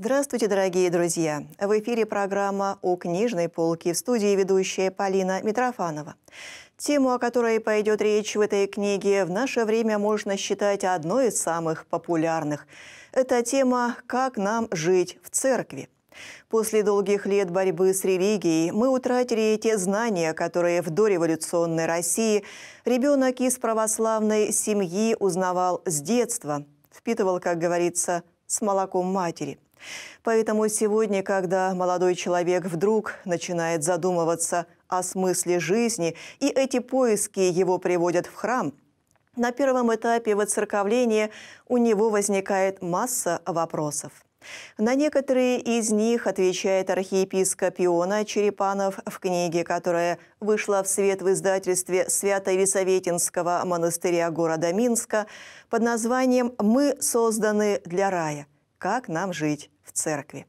Здравствуйте, дорогие друзья! В эфире программа «О книжной полке» в студии ведущая Полина Митрофанова. Тему, о которой пойдет речь в этой книге, в наше время можно считать одной из самых популярных. Это тема «Как нам жить в церкви». После долгих лет борьбы с религией мы утратили те знания, которые в дореволюционной России ребенок из православной семьи узнавал с детства, впитывал, как говорится, с молоком матери – Поэтому сегодня, когда молодой человек вдруг начинает задумываться о смысле жизни, и эти поиски его приводят в храм, на первом этапе воцерковления у него возникает масса вопросов. На некоторые из них отвечает архиепископ Иона Черепанов в книге, которая вышла в свет в издательстве Свято-Елисаветинского монастыря города Минска под названием «Мы созданы для рая. Как нам жить в церкви».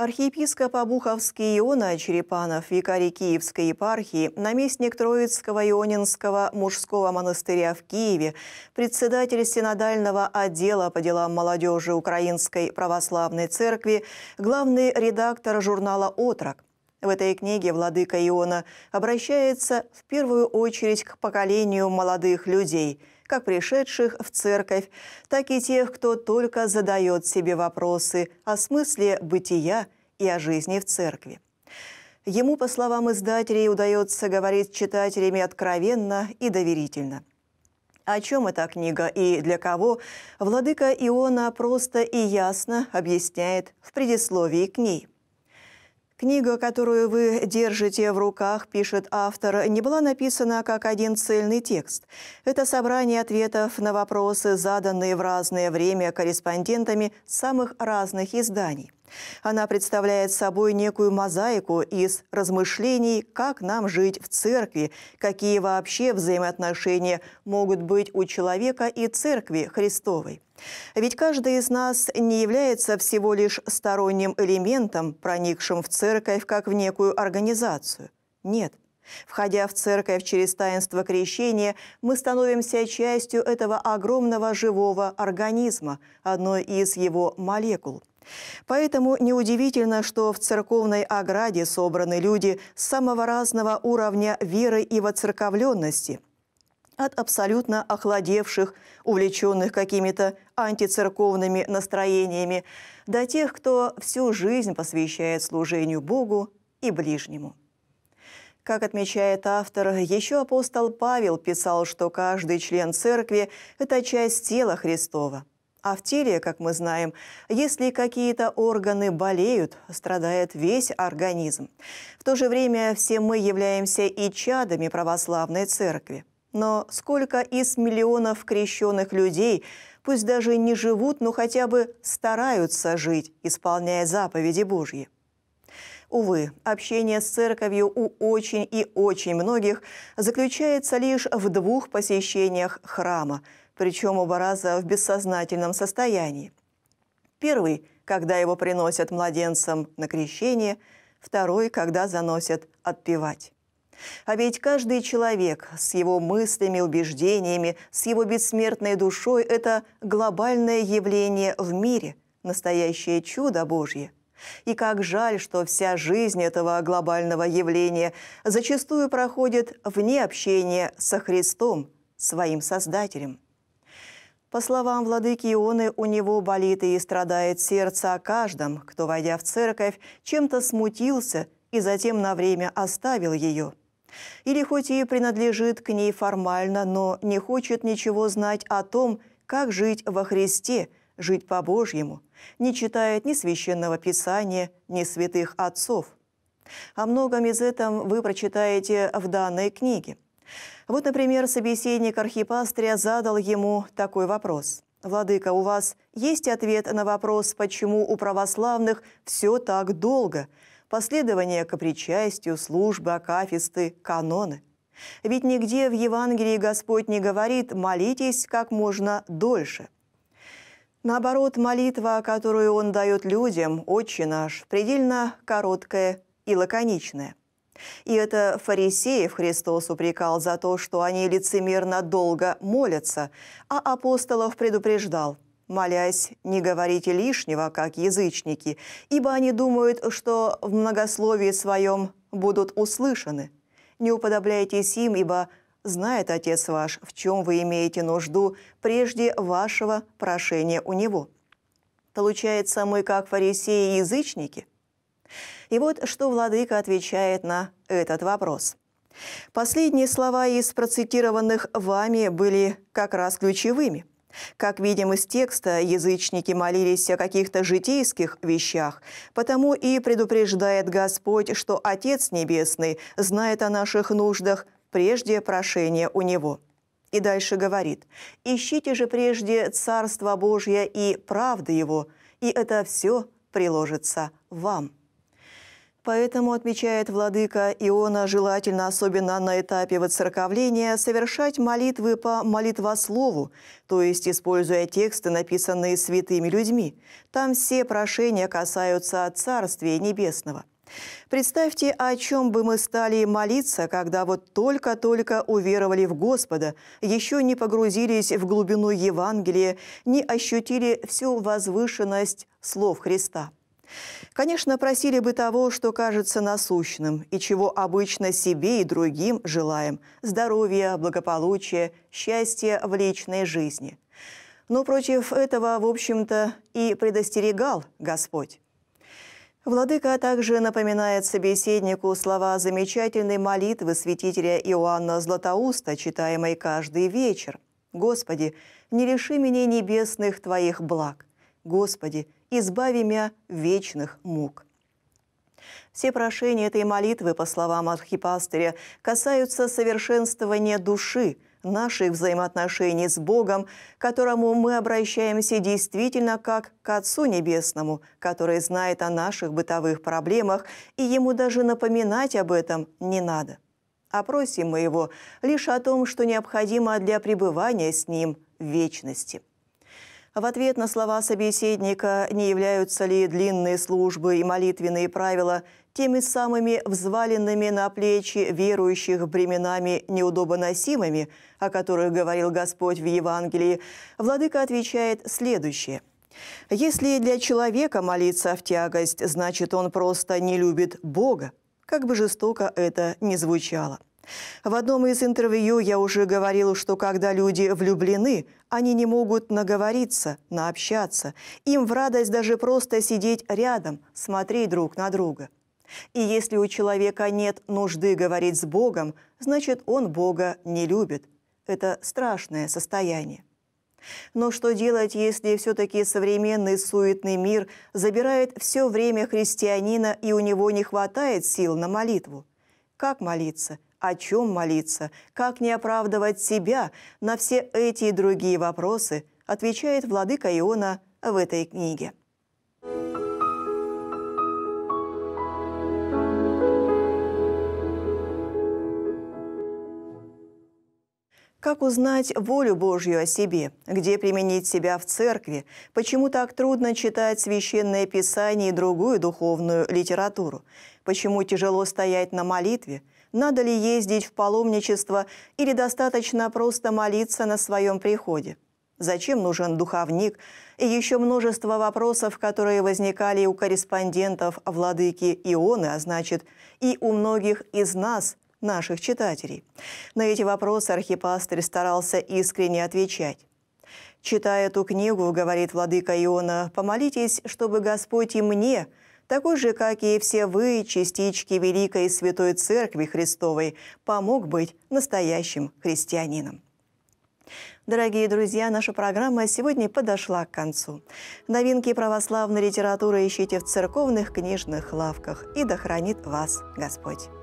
Архиепископ Обуховский Иона Черепанов, викарий Киевской епархии, наместник Троицкого Ионинского мужского монастыря в Киеве, председатель синодального отдела по делам молодежи Украинской православной церкви, главный редактор журнала «Отрок», в этой книге владыка Иона обращается в первую очередь к поколению молодых людей, как пришедших в церковь, так и тех, кто только задает себе вопросы о смысле бытия и о жизни в церкви. Ему, по словам издателей, удается говорить с читателями откровенно и доверительно. О чем эта книга и для кого, владыка Иона просто и ясно объясняет в предисловии к ней. Книга, которую вы держите в руках, пишет автор, не была написана как один цельный текст. Это собрание ответов на вопросы, заданные в разное время корреспондентами самых разных изданий. Она представляет собой некую мозаику из размышлений, как нам жить в церкви, какие вообще взаимоотношения могут быть у человека и церкви Христовой. Ведь каждый из нас не является всего лишь сторонним элементом, проникшим в церковь как в некую организацию. Нет. Входя в церковь через таинство крещения, мы становимся частью этого огромного живого организма, одной из его молекул – Поэтому неудивительно, что в церковной ограде собраны люди самого разного уровня веры и воцерковленности – от абсолютно охладевших, увлеченных какими-то антицерковными настроениями, до тех, кто всю жизнь посвящает служению Богу и ближнему. Как отмечает автор, еще апостол Павел писал, что каждый член церкви – это часть тела Христова. А в теле, как мы знаем, если какие-то органы болеют, страдает весь организм. В то же время все мы являемся и чадами православной церкви. Но сколько из миллионов крещенных людей, пусть даже не живут, но хотя бы стараются жить, исполняя заповеди Божьи? Увы, общение с церковью у очень и очень многих заключается лишь в двух посещениях храма – причем оба раза в бессознательном состоянии. Первый, когда его приносят младенцам на крещение, второй, когда заносят отпевать. А ведь каждый человек с его мыслями, убеждениями, с его бессмертной душой – это глобальное явление в мире, настоящее чудо Божье. И как жаль, что вся жизнь этого глобального явления зачастую проходит вне общения со Христом, своим Создателем. По словам владыки Ионы, у него болит и страдает сердце о каждом, кто, войдя в церковь, чем-то смутился и затем на время оставил ее. Или хоть и принадлежит к ней формально, но не хочет ничего знать о том, как жить во Христе, жить по-божьему, не читает ни священного писания, ни святых отцов. О многом из этом вы прочитаете в данной книге – Вот, например, собеседник архипастрия задал ему такой вопрос. «Владыка, у вас есть ответ на вопрос, почему у православных все так долго? Последование к причастию, службы, акафисты, каноны?» Ведь нигде в Евангелии Господь не говорит «молитесь как можно дольше». Наоборот, молитва, которую Он дает людям, «Отче наш», предельно короткая и лаконичная. И это фарисеев Христос упрекал за то, что они лицемерно долго молятся, а апостолов предупреждал – молясь, не говорите лишнего, как язычники, ибо они думают, что в многословии своем будут услышаны. Не уподобляйтесь им, ибо знает Отец ваш, в чем вы имеете нужду прежде вашего прошения у Него. Получается, мы как фарисеи и язычники? И вот что Владыка отвечает на этот вопрос. Последние слова из процитированных вами были как раз ключевыми. Как видим из текста, язычники молились о каких-то житейских вещах, потому и предупреждает Господь, что Отец Небесный знает о наших нуждах прежде прошения у Него. И дальше говорит, «Ищите же прежде Царство Божье и правды Его, и это все приложится вам». Поэтому, отмечает владыка Иона, желательно, особенно на этапе воцерковления, совершать молитвы по молитвослову, то есть используя тексты, написанные святыми людьми. Там все прошения касаются Царствия Небесного. Представьте, о чем бы мы стали молиться, когда вот только-только уверовали в Господа, еще не погрузились в глубину Евангелия, не ощутили всю возвышенность слов Христа. Конечно, просили бы того, что кажется насущным и чего обычно себе и другим желаем – здоровья, благополучия, счастья в личной жизни. Но против этого, в общем-то, и предостерегал Господь. Владыка также напоминает собеседнику слова замечательной молитвы святителя Иоанна Златоуста, читаемой каждый вечер. «Господи, не лиши меня небесных Твоих благ. Господи, избави мя вечных мук». Все прошения этой молитвы, по словам архипастыря, касаются совершенствования души, наших взаимоотношений с Богом, к которому мы обращаемся действительно как к Отцу Небесному, который знает о наших бытовых проблемах, и ему даже напоминать об этом не надо. А просим мы его лишь о том, что необходимо для пребывания с ним в вечности – в ответ на слова собеседника, не являются ли длинные службы и молитвенные правила теми самыми взваленными на плечи верующих бременами неудобоносимыми, о которых говорил Господь в Евангелии, Владыка отвечает следующее. «Если для человека молиться в тягость, значит, он просто не любит Бога, как бы жестоко это ни звучало». В одном из интервью я уже говорил, что когда люди влюблены, они не могут наговориться, наобщаться. Им в радость даже просто сидеть рядом, смотреть друг на друга. И если у человека нет нужды говорить с Богом, значит, он Бога не любит. Это страшное состояние. Но что делать, если все-таки современный суетный мир забирает все время христианина, и у него не хватает сил на молитву? Как молиться – о чем молиться, как не оправдывать себя, на все эти и другие вопросы отвечает владыка Иона в этой книге. Как узнать волю Божью о себе? Где применить себя в церкви? Почему так трудно читать священное писание и другую духовную литературу? Почему тяжело стоять на молитве? Надо ли ездить в паломничество или достаточно просто молиться на своем приходе. Зачем нужен духовник? И еще множество вопросов, которые возникали у корреспондентов владыки Ионы, а значит и у многих из нас, наших читателей. На эти вопросы архипастырь старался искренне отвечать. Читая эту книгу, говорит владыка Иона, помолитесь, чтобы Господь и мне – такой же, как и все вы, частички Великой и Святой Церкви Христовой, помог быть настоящим христианином. Дорогие друзья, наша программа сегодня подошла к концу. Новинки православной литературы ищите в церковных книжных лавках. И да хранит вас Господь!